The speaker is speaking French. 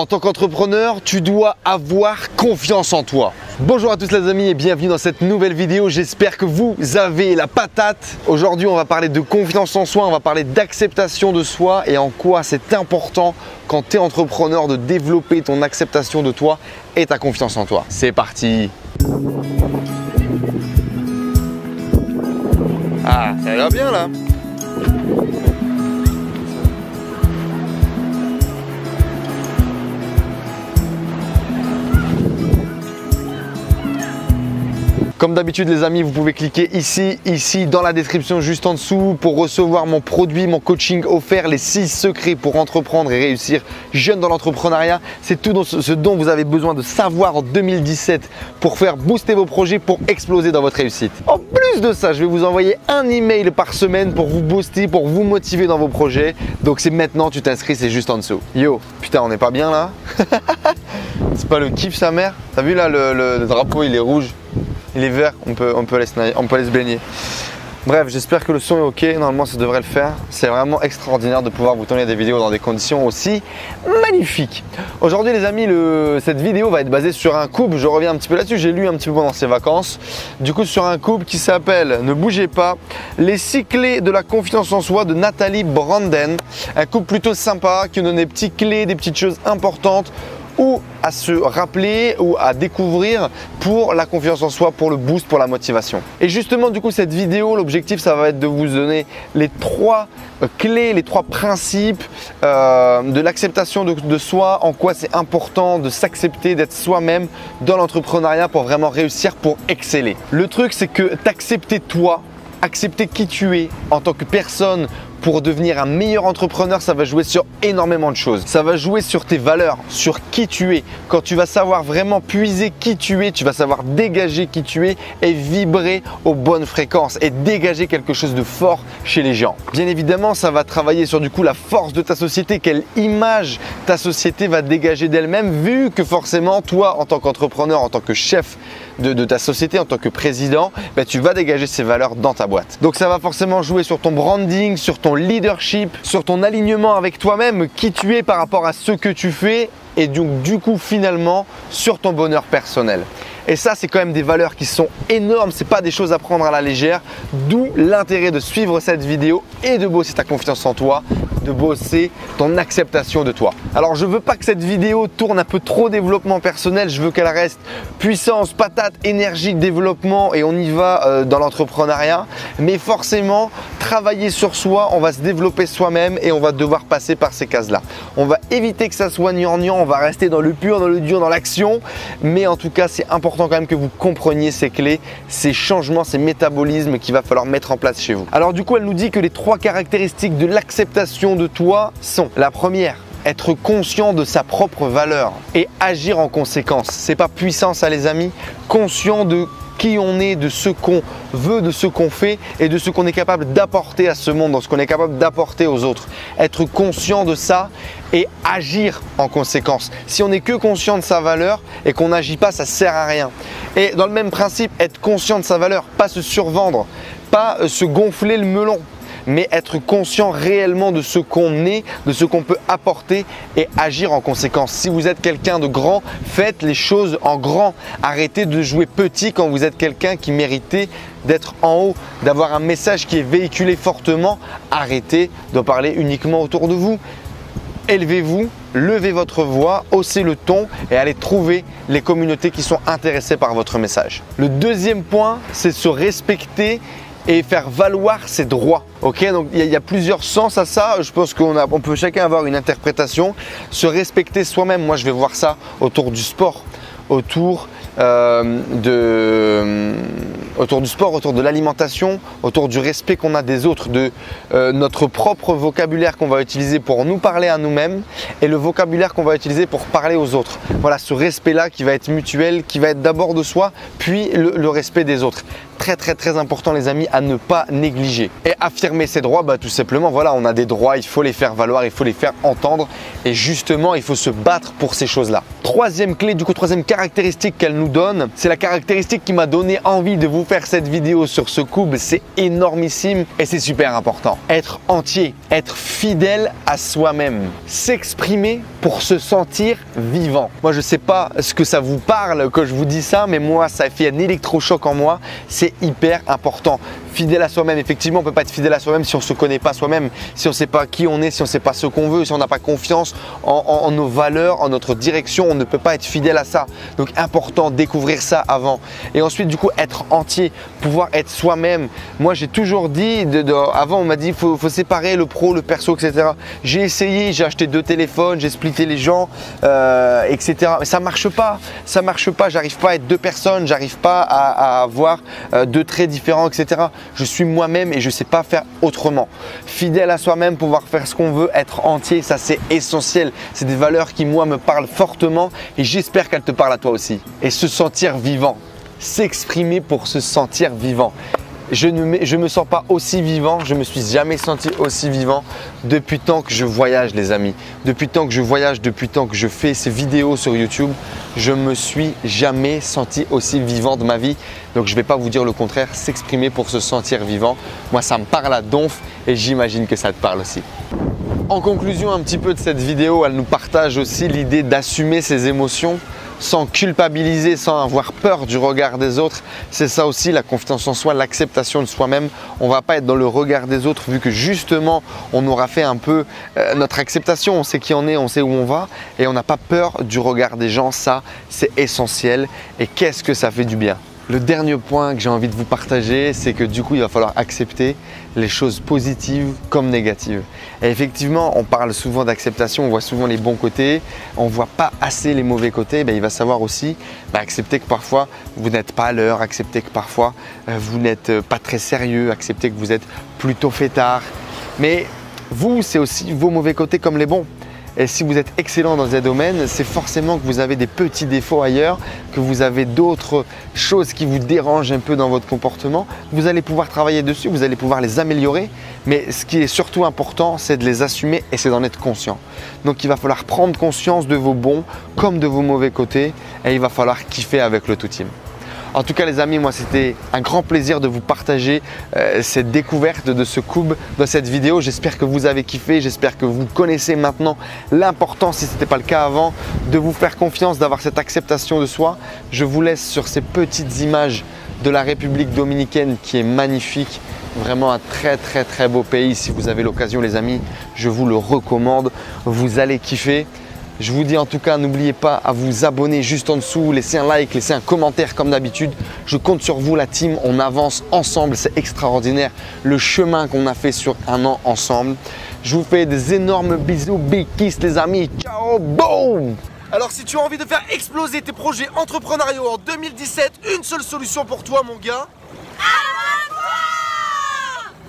En tant qu'entrepreneur, tu dois avoir confiance en toi. Bonjour à tous les amis et bienvenue dans cette nouvelle vidéo. J'espère que vous avez la patate. Aujourd'hui, on va parler de confiance en soi, on va parler d'acceptation de soi et en quoi c'est important quand tu es entrepreneur de développer ton acceptation de toi et ta confiance en toi. C'est parti. Ah, ça va bien là Comme d'habitude les amis, vous pouvez cliquer ici, ici dans la description juste en dessous pour recevoir mon produit, mon coaching offert, les 6 secrets pour entreprendre et réussir jeune dans l'entrepreneuriat. C'est tout ce dont vous avez besoin de savoir en 2017 pour faire booster vos projets, pour exploser dans votre réussite. En plus de ça, je vais vous envoyer un email par semaine pour vous booster, pour vous motiver dans vos projets. Donc c'est maintenant, tu t'inscris, c'est juste en dessous. Yo, putain, on n'est pas bien là? C'est pas le kiff sa mère? T'as vu là, le drapeau il est rouge il est vert, on peut, on peut, aller, se baigner. Bref, j'espère que le son est ok, normalement ça devrait le faire. C'est vraiment extraordinaire de pouvoir vous tourner des vidéos dans des conditions aussi magnifiques. Aujourd'hui les amis, cette vidéo va être basée sur un couple, je reviens un petit peu là-dessus, j'ai lu un petit peu pendant ces vacances. Du coup sur un couple qui s'appelle Ne bougez pas, les six clés de la confiance en soi de Nathalie Branden. Un couple plutôt sympa qui nous donne des petites clés, des petites choses importantes ou à se rappeler ou à découvrir pour la confiance en soi, pour le boost, pour la motivation. Et justement, du coup, cette vidéo, l'objectif, ça va être de vous donner les trois euh, clés, les trois principes euh, de l'acceptation de, soi, en quoi c'est important de s'accepter, d'être soi-même dans l'entrepreneuriat pour vraiment réussir, pour exceller. Le truc, c'est que t'accepter toi, accepter qui tu es en tant que personne pour devenir un meilleur entrepreneur, ça va jouer sur énormément de choses. Ça va jouer sur tes valeurs, sur qui tu es. Quand tu vas savoir vraiment puiser qui tu es, tu vas savoir dégager qui tu es et vibrer aux bonnes fréquences et dégager quelque chose de fort chez les gens. Bien évidemment, ça va travailler sur du coup la force de ta société, quelle image ta société va dégager d'elle-même vu que forcément toi en tant qu'entrepreneur, en tant que chef de, ta société, en tant que président, ben, tu vas dégager ces valeurs dans ta boîte. Donc ça va forcément jouer sur ton branding, sur ton leadership, sur ton alignement avec toi-même, qui tu es par rapport à ce que tu fais et donc du coup finalement sur ton bonheur personnel. Et ça, c'est quand même des valeurs qui sont énormes. C'est pas des choses à prendre à la légère. D'où l'intérêt de suivre cette vidéo et de bosser ta confiance en toi de bosser ton acceptation de toi. Alors je veux pas que cette vidéo tourne un peu trop développement personnel, je veux qu'elle reste puissance, patate, énergie, développement et on y va euh, dans l'entrepreneuriat. Mais forcément, travailler sur soi, on va se développer soi-même et on va devoir passer par ces cases-là. On va éviter que ça soit gnangnan, on va rester dans le pur, dans le dur, dans l'action. Mais en tout cas, c'est important quand même que vous compreniez ces clés, ces changements, ces métabolismes qu'il va falloir mettre en place chez vous. Alors du coup, elle nous dit que les trois caractéristiques de l'acceptation de toi sont la première, être conscient de sa propre valeur et agir en conséquence. C'est pas puissant ça les amis, conscient de qui on est, de ce qu'on veut, de ce qu'on fait et de ce qu'on est capable d'apporter à ce monde, de ce qu'on est capable d'apporter aux autres. Être conscient de ça et agir en conséquence. Si on n'est que conscient de sa valeur et qu'on n'agit pas, ça sert à rien. Et dans le même principe, être conscient de sa valeur, pas se survendre, pas euh, se gonfler le melon mais être conscient réellement de ce qu'on est, de ce qu'on peut apporter et agir en conséquence. Si vous êtes quelqu'un de grand, faites les choses en grand. Arrêtez de jouer petit quand vous êtes quelqu'un qui méritait d'être en haut, d'avoir un message qui est véhiculé fortement. Arrêtez de parler uniquement autour de vous. Élevez-vous, levez votre voix, haussez le ton et allez trouver les communautés qui sont intéressées par votre message. Le deuxième point, c'est se respecter et faire valoir ses droits. Ok, donc il y, a plusieurs sens à ça. Je pense qu'on on peut chacun avoir une interprétation. Se respecter soi-même. Moi, je vais voir ça autour du sport, autour euh, de autour du sport, autour de l'alimentation, autour du respect qu'on a des autres, de euh, notre propre vocabulaire qu'on va utiliser pour nous parler à nous-mêmes et le vocabulaire qu'on va utiliser pour parler aux autres. Voilà, ce respect-là qui va être mutuel, qui va être d'abord de soi, puis le, respect des autres. Très très très important les amis à ne pas négliger. Et affirmer ses droits, bah, tout simplement, voilà, on a des droits, il faut les faire valoir, il faut les faire entendre et justement, il faut se battre pour ces choses-là. Troisième clé, du coup, troisième caractéristique qu'elle nous donne, c'est la caractéristique qui m'a donné envie de vous faire cette vidéo sur ce couple. C'est énormissime et c'est super important. Être entier, être fidèle à soi-même, s'exprimer pour se sentir vivant. Moi, je sais pas ce que ça vous parle quand je vous dis ça, mais moi, ça fait un électrochoc en moi. C'est hyper important. Fidèle à soi-même. Effectivement, on peut pas être fidèle à soi-même si on se connaît pas soi-même, si on sait pas qui on est, si on sait pas ce qu'on veut, si on n'a pas confiance en, nos valeurs, en notre direction. On ne peut pas être fidèle à ça. Donc, important découvrir ça avant. Et ensuite, du coup, être entier, pouvoir être soi-même. Moi, j'ai toujours dit, avant, on m'a dit, faut, faut séparer le pro, le perso, etc. J'ai essayé, j'ai acheté deux téléphones, j'ai splitté les gens, euh, etc. Mais ça marche pas, ça marche pas. J'arrive pas à être deux personnes, j'arrive pas à, avoir euh, deux traits différents, etc. Je suis moi-même et je sais pas faire autrement. Fidèle à soi-même, pouvoir faire ce qu'on veut, être entier, ça c'est essentiel. C'est des valeurs qui moi me parlent fortement et j'espère qu'elles te parlent à toi aussi. Et se sentir vivant, s'exprimer pour se sentir vivant je ne me, sens pas aussi vivant, je me suis jamais senti aussi vivant depuis tant que je voyage les amis. Depuis tant que je voyage, depuis tant que je fais ces vidéos sur YouTube, je me suis jamais senti aussi vivant de ma vie. Donc je ne vais pas vous dire le contraire, s'exprimer pour se sentir vivant. Moi ça me parle à donf et j'imagine que ça te parle aussi. En conclusion un petit peu de cette vidéo, elle nous partage aussi l'idée d'assumer ses émotions sans culpabiliser, sans avoir peur du regard des autres. C'est ça aussi la confiance en soi, l'acceptation de soi-même. On ne va pas être dans le regard des autres vu que justement on aura fait un peu euh, notre acceptation, on sait qui on est, on sait où on va et on n'a pas peur du regard des gens. Ça, c'est essentiel. Et qu'est-ce que ça fait du bien? Le dernier point que j'ai envie de vous partager, c'est que du coup, il va falloir accepter les choses positives comme négatives. Et effectivement, on parle souvent d'acceptation, on voit souvent les bons côtés, on ne voit pas assez les mauvais côtés. Ben, il va savoir aussi ben, accepter que parfois vous n'êtes pas à l'heure, accepter que parfois euh, vous n'êtes pas très sérieux, accepter que vous êtes plutôt fêtard. Mais vous, c'est aussi vos mauvais côtés comme les bons. Et si vous êtes excellent dans un domaine, c'est forcément que vous avez des petits défauts ailleurs, que vous avez d'autres choses qui vous dérangent un peu dans votre comportement. Vous allez pouvoir travailler dessus, vous allez pouvoir les améliorer. Mais ce qui est surtout important, c'est de les assumer et c'est d'en être conscient. Donc il va falloir prendre conscience de vos bons comme de vos mauvais côtés et il va falloir kiffer avec le tout team. En tout cas les amis, moi c'était un grand plaisir de vous partager euh, cette découverte de ce couple dans cette vidéo. J'espère que vous avez kiffé, j'espère que vous connaissez maintenant l'important, si ce n'était pas le cas avant, de vous faire confiance, d'avoir cette acceptation de soi. Je vous laisse sur ces petites images de la République dominicaine qui est magnifique. Vraiment un très très très beau pays. Si vous avez l'occasion les amis, je vous le recommande. Vous allez kiffer. Je vous dis en tout cas, n'oubliez pas à vous abonner juste en dessous, laisser un like, laisser un commentaire comme d'habitude. Je compte sur vous la team, on avance ensemble, c'est extraordinaire le chemin qu'on a fait sur un an ensemble. Je vous fais des énormes bisous, big kiss les amis, ciao, boom alors si tu as envie de faire exploser tes projets entrepreneuriaux en 2017, une seule solution pour toi mon gars.